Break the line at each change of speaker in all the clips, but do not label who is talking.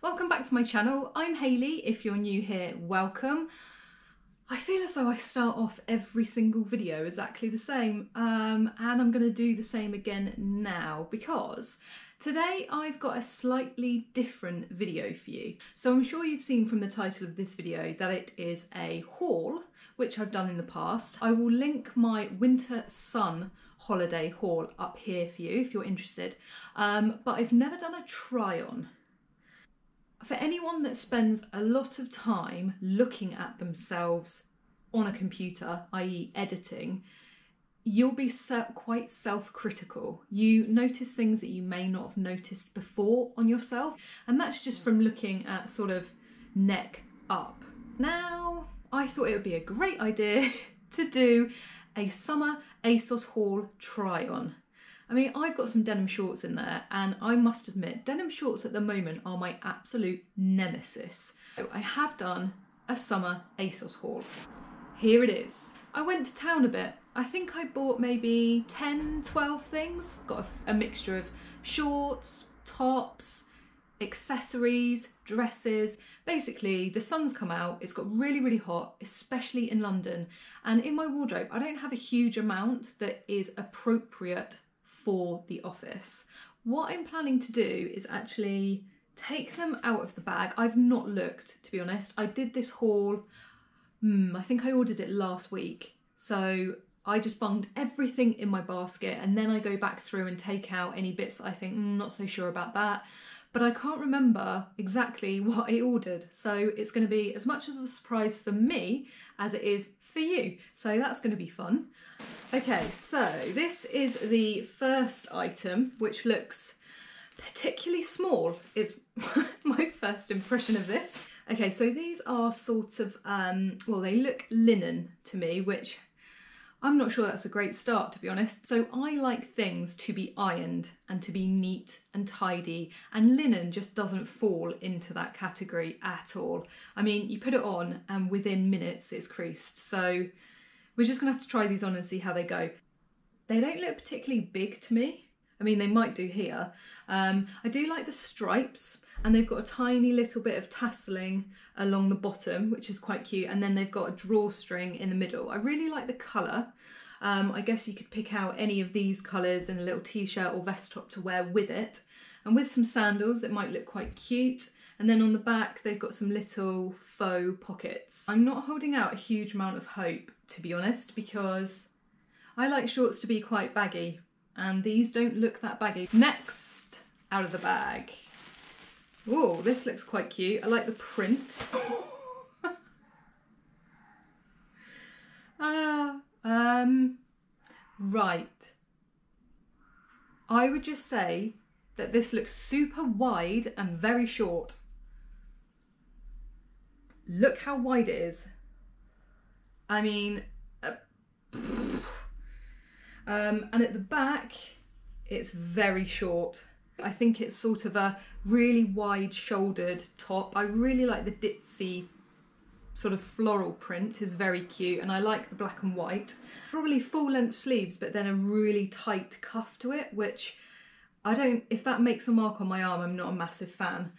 Welcome back to my channel. I'm Hayley. If you're new here, welcome. I feel as though I start off every single video exactly the same um, and I'm going to do the same again now because today I've got a slightly different video for you. So I'm sure you've seen from the title of this video that it is a haul which I've done in the past. I will link my winter sun holiday haul up here for you if you're interested um, but I've never done a try on for anyone that spends a lot of time looking at themselves on a computer, i.e., editing, you'll be quite self critical. You notice things that you may not have noticed before on yourself, and that's just from looking at sort of neck up. Now, I thought it would be a great idea to do a summer ASOS haul try on. I mean, I've got some denim shorts in there, and I must admit, denim shorts at the moment are my absolute nemesis. So I have done a summer ASOS haul. Here it is. I went to town a bit. I think I bought maybe 10, 12 things. Got a, a mixture of shorts, tops, accessories, dresses. Basically, the sun's come out, it's got really, really hot, especially in London. And in my wardrobe, I don't have a huge amount that is appropriate for the office. What I'm planning to do is actually take them out of the bag. I've not looked, to be honest. I did this haul, hmm, I think I ordered it last week. So I just bunged everything in my basket and then I go back through and take out any bits that I think, mm, not so sure about that. But I can't remember exactly what I ordered. So it's going to be as much as a surprise for me as it is for you. So that's going to be fun. Okay, so this is the first item, which looks particularly small, is my first impression of this. Okay, so these are sort of, um, well, they look linen to me, which I'm not sure that's a great start, to be honest. So I like things to be ironed and to be neat and tidy, and linen just doesn't fall into that category at all. I mean, you put it on and within minutes it's creased. So we're just gonna have to try these on and see how they go. They don't look particularly big to me. I mean, they might do here. Um, I do like the stripes and they've got a tiny little bit of tasseling along the bottom, which is quite cute. And then they've got a drawstring in the middle. I really like the colour. Um, I guess you could pick out any of these colours in a little t-shirt or vest top to wear with it. And with some sandals, it might look quite cute. And then on the back, they've got some little faux pockets. I'm not holding out a huge amount of hope, to be honest, because I like shorts to be quite baggy and these don't look that baggy. Next, out of the bag. Oh, this looks quite cute. I like the print. ah, um, right. I would just say that this looks super wide and very short. Look how wide it is. I mean, uh, um, and at the back, it's very short. I think it's sort of a really wide shouldered top. I really like the ditzy sort of floral print is very cute and I like the black and white. Probably full length sleeves but then a really tight cuff to it which I don't, if that makes a mark on my arm I'm not a massive fan.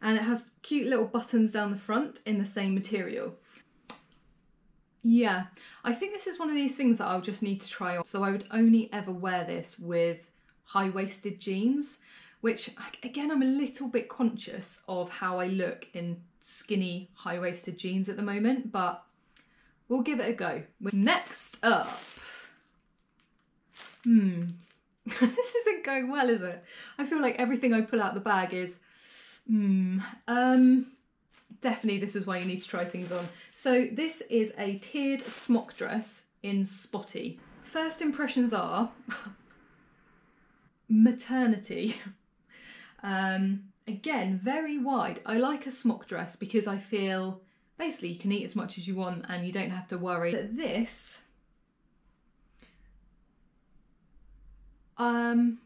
And it has cute little buttons down the front in the same material. Yeah, I think this is one of these things that I'll just need to try on. So I would only ever wear this with high-waisted jeans, which again, I'm a little bit conscious of how I look in skinny high-waisted jeans at the moment, but we'll give it a go. Next up, hmm, this isn't going well, is it? I feel like everything I pull out the bag is, hmm, um, definitely this is why you need to try things on. So this is a tiered smock dress in spotty. First impressions are maternity. Um, again, very wide. I like a smock dress because I feel basically you can eat as much as you want and you don't have to worry. But this, um,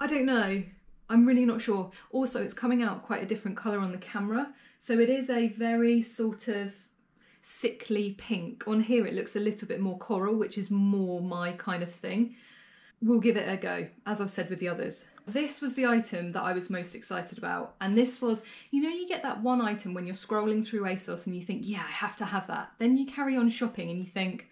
I don't know. I'm really not sure. Also, it's coming out quite a different colour on the camera. So it is a very sort of sickly pink. On here it looks a little bit more coral, which is more my kind of thing. We'll give it a go, as I've said with the others. This was the item that I was most excited about. And this was, you know, you get that one item when you're scrolling through ASOS and you think, yeah, I have to have that. Then you carry on shopping and you think,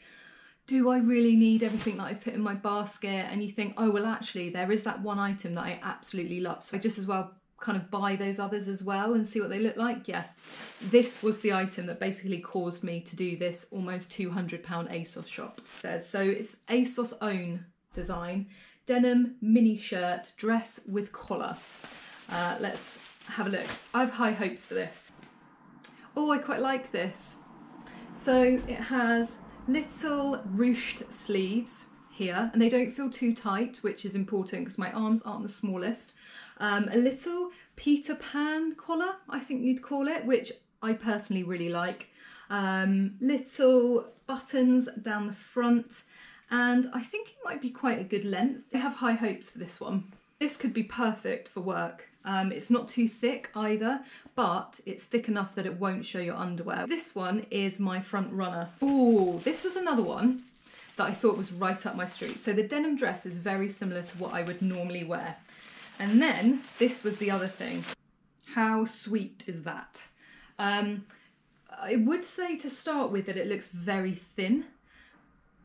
do I really need everything that I've put in my basket? And you think, oh, well, actually, there is that one item that I absolutely love. So I just as well kind of buy those others as well and see what they look like. Yeah, this was the item that basically caused me to do this almost £200 ASOS shop. So it's ASOS own design, denim mini shirt, dress with collar. Uh, let's have a look. I have high hopes for this. Oh, I quite like this. So it has little ruched sleeves here and they don't feel too tight, which is important because my arms aren't the smallest. Um, a little Peter Pan collar, I think you'd call it, which I personally really like. Um, little buttons down the front and I think it might be quite a good length. I have high hopes for this one. This could be perfect for work. Um, it's not too thick either, but it's thick enough that it won't show your underwear. This one is my front runner. Oh, this was another one that I thought was right up my street. So the denim dress is very similar to what I would normally wear. And then this was the other thing. How sweet is that? Um, I would say to start with that it looks very thin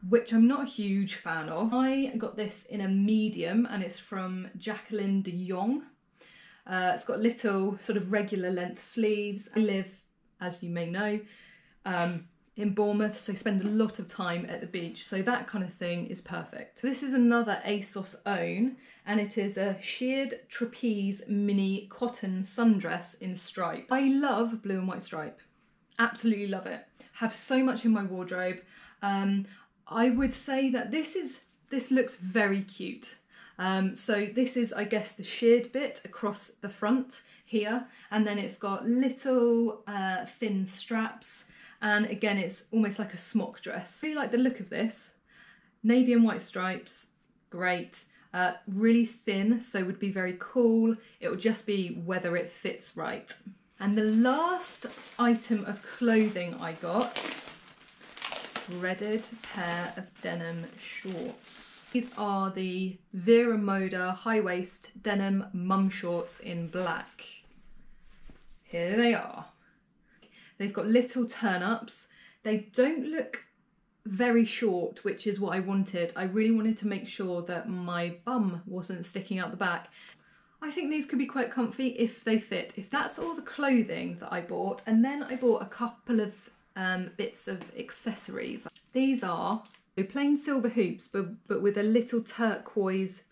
which I'm not a huge fan of. I got this in a medium and it's from Jacqueline de Yong. Uh, it's got little sort of regular length sleeves. I live, as you may know, um, in Bournemouth, so spend a lot of time at the beach. So that kind of thing is perfect. This is another ASOS own, and it is a sheared trapeze mini cotton sundress in stripe. I love blue and white stripe. Absolutely love it. Have so much in my wardrobe. Um, I would say that this is this looks very cute. Um, so this is, I guess, the sheared bit across the front here, and then it's got little uh, thin straps, and again, it's almost like a smock dress. I really like the look of this. Navy and white stripes, great. Uh, really thin, so would be very cool. It would just be whether it fits right. And the last item of clothing I got threaded pair of denim shorts. These are the Vero Moda high waist denim mum shorts in black. Here they are. They've got little turn ups. They don't look very short, which is what I wanted. I really wanted to make sure that my bum wasn't sticking out the back. I think these could be quite comfy if they fit. If that's all the clothing that I bought, and then I bought a couple of um, bits of accessories. These are plain silver hoops, but, but with a little turquoise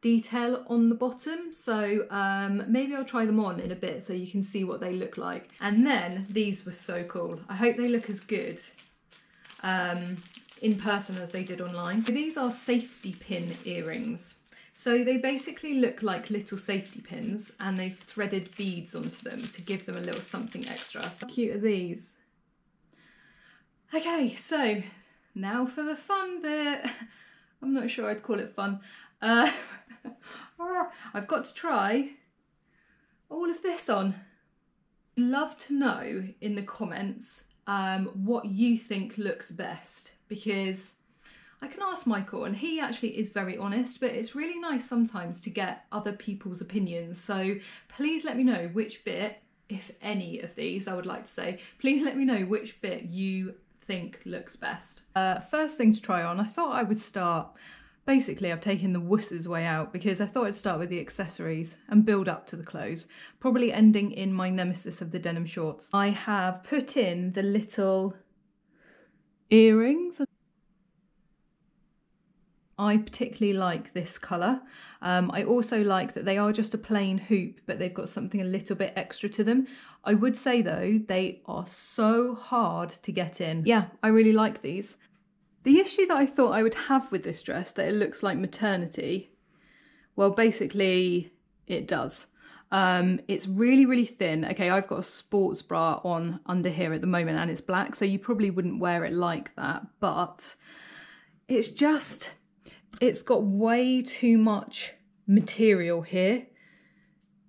detail on the bottom. So um, maybe I'll try them on in a bit so you can see what they look like. And then these were so cool. I hope they look as good um, in person as they did online. These are safety pin earrings. So they basically look like little safety pins and they've threaded beads onto them to give them a little something extra. How cute are these? Okay, so now for the fun bit. I'm not sure I'd call it fun. Uh, I've got to try all of this on. Love to know in the comments um, what you think looks best because I can ask Michael and he actually is very honest but it's really nice sometimes to get other people's opinions so please let me know which bit if any of these I would like to say please let me know which bit you think looks best. Uh, first thing to try on, I thought I would start, basically I've taken the wusses way out because I thought I'd start with the accessories and build up to the clothes, probably ending in my nemesis of the denim shorts. I have put in the little earrings I particularly like this colour. Um, I also like that they are just a plain hoop, but they've got something a little bit extra to them. I would say though, they are so hard to get in. Yeah, I really like these. The issue that I thought I would have with this dress, that it looks like maternity, well, basically it does. Um, it's really, really thin. Okay, I've got a sports bra on under here at the moment and it's black, so you probably wouldn't wear it like that, but it's just, it's got way too much material here.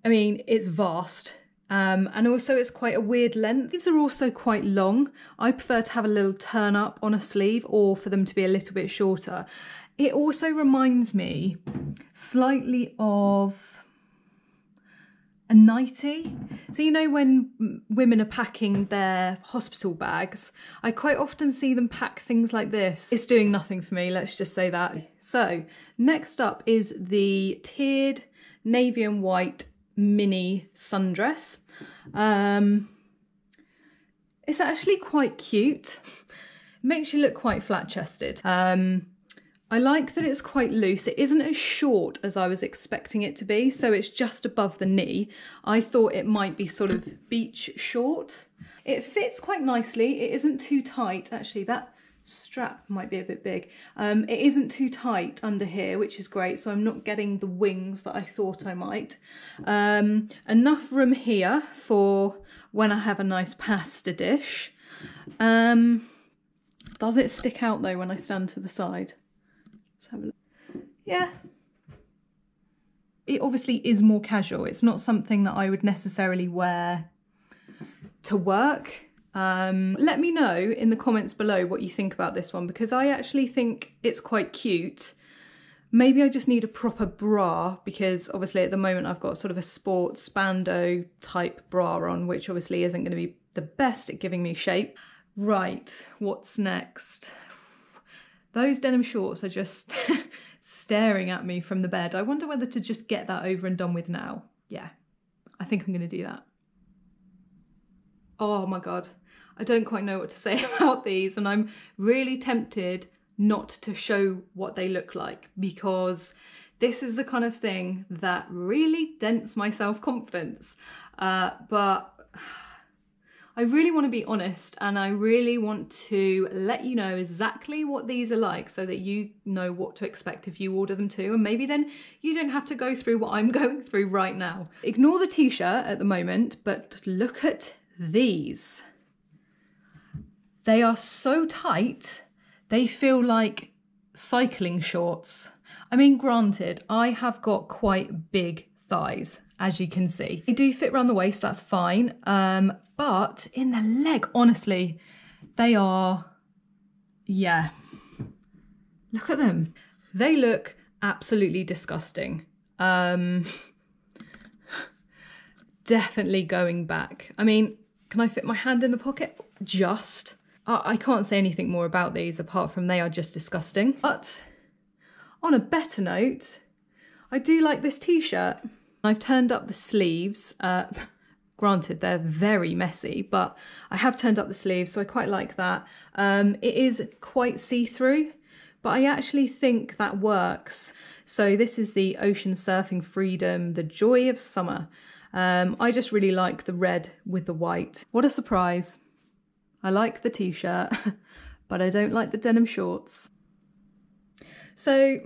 I mean, it's vast. Um, and also it's quite a weird length. These are also quite long. I prefer to have a little turn up on a sleeve or for them to be a little bit shorter. It also reminds me slightly of a nightie. So you know when women are packing their hospital bags, I quite often see them pack things like this. It's doing nothing for me, let's just say that. So next up is the tiered navy and white mini sundress. Um, it's actually quite cute. Makes you look quite flat chested. Um, I like that it's quite loose. It isn't as short as I was expecting it to be, so it's just above the knee. I thought it might be sort of beach short. It fits quite nicely. It isn't too tight. Actually, that strap might be a bit big. Um, it isn't too tight under here, which is great, so I'm not getting the wings that I thought I might. Um, enough room here for when I have a nice pasta dish. Um, does it stick out though when I stand to the side? Let's have a look. Yeah. It obviously is more casual. It's not something that I would necessarily wear to work. Um, let me know in the comments below what you think about this one because I actually think it's quite cute. Maybe I just need a proper bra because obviously at the moment I've got sort of a sports bandeau type bra on, which obviously isn't going to be the best at giving me shape. Right, what's next? Those denim shorts are just staring at me from the bed. I wonder whether to just get that over and done with now. Yeah, I think I'm going to do that. Oh my God, I don't quite know what to say about these and I'm really tempted not to show what they look like because this is the kind of thing that really dents my self-confidence. Uh, but I really want to be honest and I really want to let you know exactly what these are like so that you know what to expect if you order them too and maybe then you don't have to go through what I'm going through right now. Ignore the t-shirt at the moment but look at these. They are so tight, they feel like cycling shorts. I mean, granted, I have got quite big thighs, as you can see. They do fit around the waist, that's fine. Um, but in the leg, honestly, they are, yeah. Look at them. They look absolutely disgusting. Um, definitely going back. I mean, can I fit my hand in the pocket? Just. I, can't say anything more about these apart from they are just disgusting. But on a better note, I do like this t-shirt. I've turned up the sleeves. Uh, granted, they're very messy, but I have turned up the sleeves, so I quite like that. Um, it is quite see-through, but I actually think that works. So this is the Ocean Surfing Freedom, the Joy of Summer. Um, I just really like the red with the white. What a surprise. I like the t-shirt, but I don't like the denim shorts. So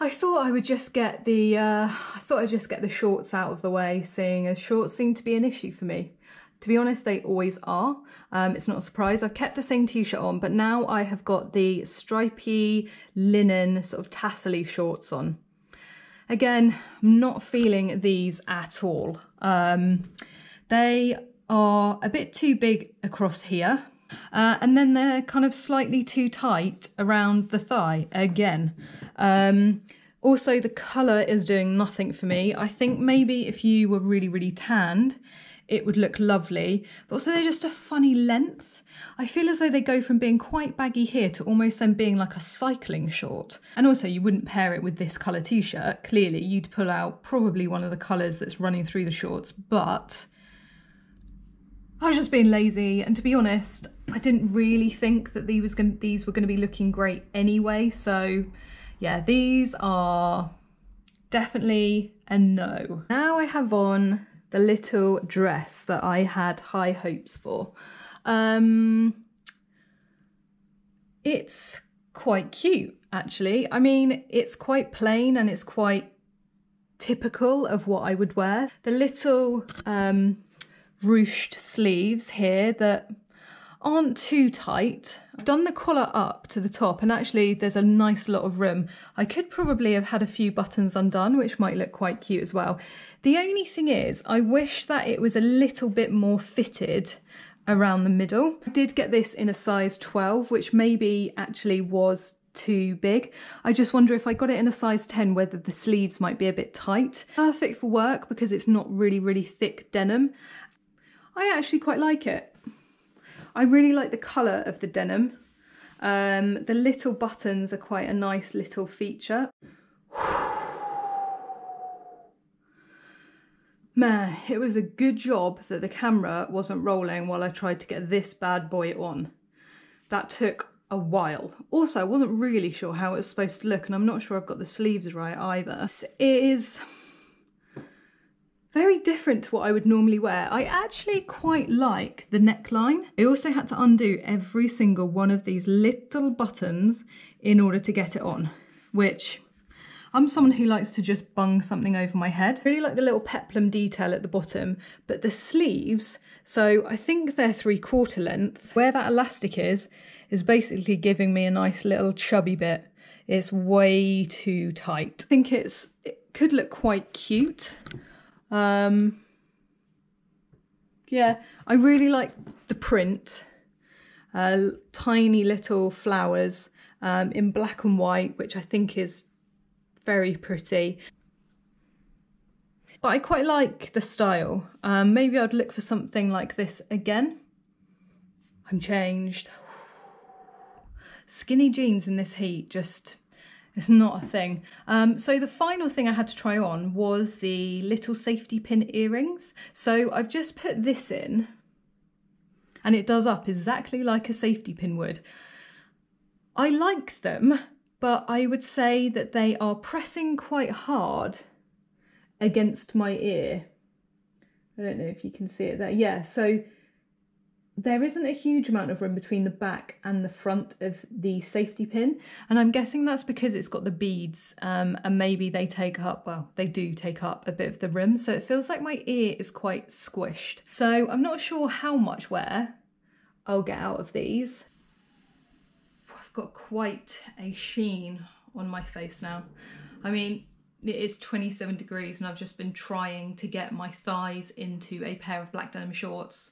I thought I would just get the uh, I thought I'd just get the shorts out of the way, seeing as shorts seem to be an issue for me. To be honest, they always are. Um, it's not a surprise. I've kept the same t-shirt on, but now I have got the stripy linen sort of tassely shorts on. Again, I'm not feeling these at all. Um, they are a bit too big across here. Uh, and then they're kind of slightly too tight around the thigh again. Um, also, the colour is doing nothing for me. I think maybe if you were really, really tanned, it would look lovely. But also they're just a funny length. I feel as though they go from being quite baggy here to almost then being like a cycling short. And also you wouldn't pair it with this colour t-shirt. Clearly you'd pull out probably one of the colours that's running through the shorts, but I was just being lazy, and to be honest, I didn't really think that these going these were going to be looking great anyway. So, yeah, these are definitely a no. Now I have on the little dress that I had high hopes for. Um, it's quite cute, actually. I mean, it's quite plain and it's quite typical of what I would wear. The little um, ruched sleeves here that aren't too tight. I've done the collar up to the top and actually there's a nice lot of room. I could probably have had a few buttons undone which might look quite cute as well. The only thing is I wish that it was a little bit more fitted around the middle. I did get this in a size 12 which maybe actually was too big. I just wonder if I got it in a size 10 whether the sleeves might be a bit tight. Perfect for work because it's not really, really thick denim. I actually quite like it. I really like the colour of the denim. Um, the little buttons are quite a nice little feature. Man, it was a good job that the camera wasn't rolling while I tried to get this bad boy on. That took a while. Also, I wasn't really sure how it was supposed to look and I'm not sure I've got the sleeves right either. It is very different to what I would normally wear. I actually quite like the neckline. I also had to undo every single one of these little buttons in order to get it on, which I'm someone who likes to just bung something over my head. Really like the little peplum detail at the bottom, but the sleeves, so I think they're three quarter length. Where that elastic is, is basically giving me a nice little chubby bit. It's way too tight. I think it's, it could look quite cute. Um, yeah, I really like the print. Uh, tiny little flowers um, in black and white, which I think is very pretty. But I quite like the style. Um, maybe I'd look for something like this again. I'm changed. Skinny jeans in this heat, just, it's not a thing. Um, so the final thing I had to try on was the little safety pin earrings. So I've just put this in and it does up exactly like a safety pin would. I like them, but I would say that they are pressing quite hard against my ear. I don't know if you can see it there. Yeah, so there isn't a huge amount of room between the back and the front of the safety pin and I'm guessing that's because it's got the beads um, and maybe they take up, well they do take up a bit of the rim so it feels like my ear is quite squished. So I'm not sure how much wear I'll get out of these I've got quite a sheen on my face now. I mean, it is 27 degrees and I've just been trying to get my thighs into a pair of black denim shorts.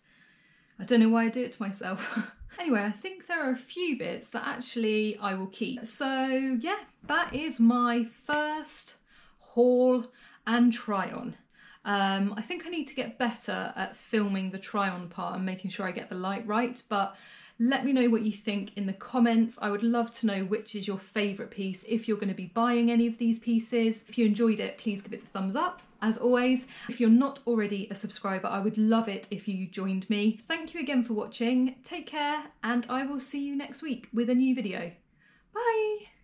I don't know why I do it to myself. anyway, I think there are a few bits that actually I will keep. So yeah, that is my first haul and try on. Um, I think I need to get better at filming the try on part and making sure I get the light right, but let me know what you think in the comments. I would love to know which is your favourite piece if you're going to be buying any of these pieces. If you enjoyed it, please give it the thumbs up. As always, if you're not already a subscriber, I would love it if you joined me. Thank you again for watching, take care, and I will see you next week with a new video. Bye!